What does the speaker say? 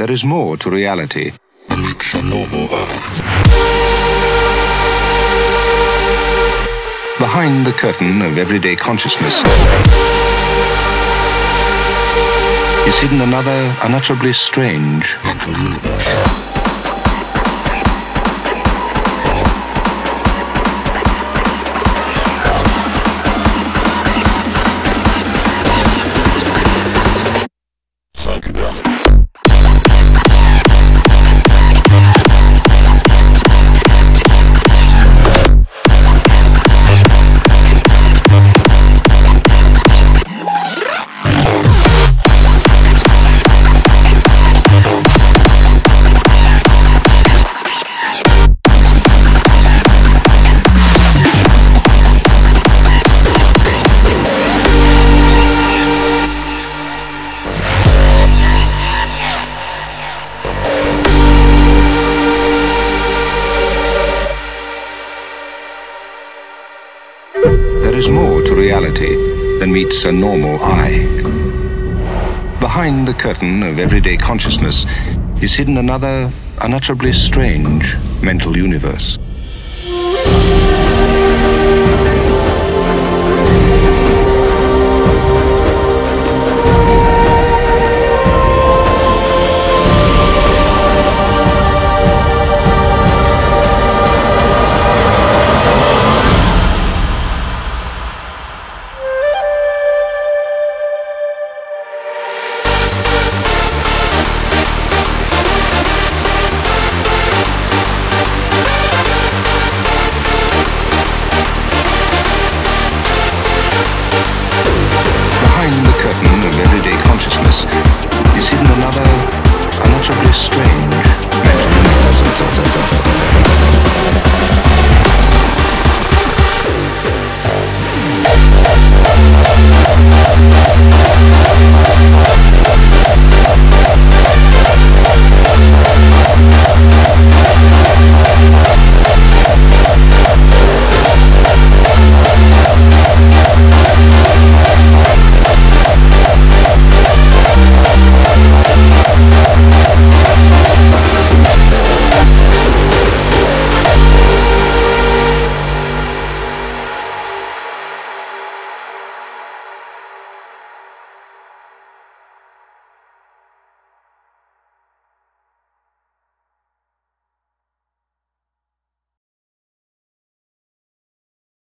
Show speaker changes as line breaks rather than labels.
There is more to reality. Behind the curtain of everyday consciousness is hidden another unutterably strange There is more to reality than meets a normal eye. Behind the curtain of everyday consciousness is hidden another unutterably strange mental universe.